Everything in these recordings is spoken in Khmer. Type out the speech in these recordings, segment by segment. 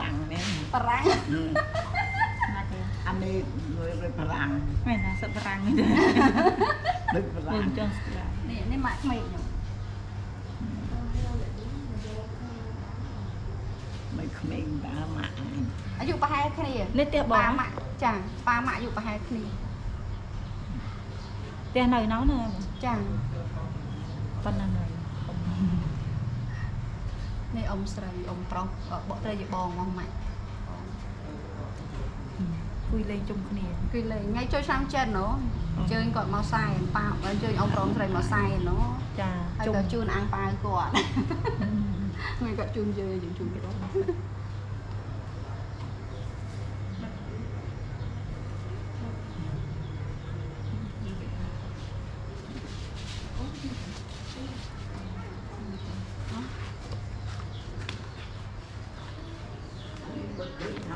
បារាំងណាគេអានេះមួយរយបារាំងមែនណាសត្វបារាំងនេះទេដូចបារាំមើងលចង់ស្គាល់នេះនេះម៉ាក់ក្មេកខ្ញុំមិនក្មេងតាម៉ាក់អញអាយុប្រហែលគ្នានេះផ្ទះបងប៉ាម៉ាក់ចាប៉ាម៉ាក់អាយុប្រហែលគ្នាផ្ទះនៅនោះណាចាប៉ុណ្ណានៅ នេះអ៊ំស្រីអ៊ំប្រុសបកទៅជាបងមកម៉ាក់គួយលេងជុំគ្នាគឺលេងថ្ងៃចូលឆ្នាំចិនណូអញ្ជើញគាត់មកសែនប៉ាអញ្ជើញអ៊ំប្រុសស្រីមកសែនណូចាហើយជុំក៏ជូនអាំងប៉ាវគាត់ថ្ងៃគាត់ជូនយើងយើងជូនគាត់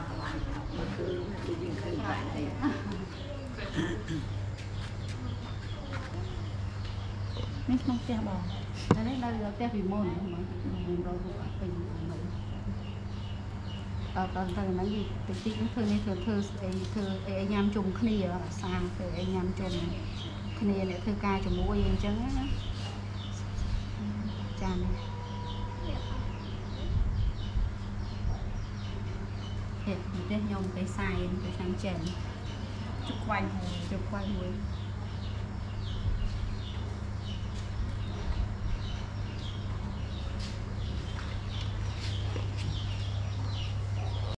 ឃើញថាកន្លែងបើឃើញគឺយើងឃើញតែឯងនេះក្នុងផ្ទះបងនេះនៅផ្ទះពីមុនមកពីរយរូបពេញមកដល់ដល់ទៅហ្នឹងតិចតិចធ្វើនេះធ្វើធ្វើអីធ្វើអីញ៉ាំជុំគ្នាសាងធ្វើអីញ៉ាំជុំគ្នាអ្នកធ្វើការជាមួយអីអញ្ចឹងណាចា នេះហេតុនេះខ្ញុំទៅសែនទៅខាងចិនជុកខ្វាយមួយជុំខ្វាយមួយ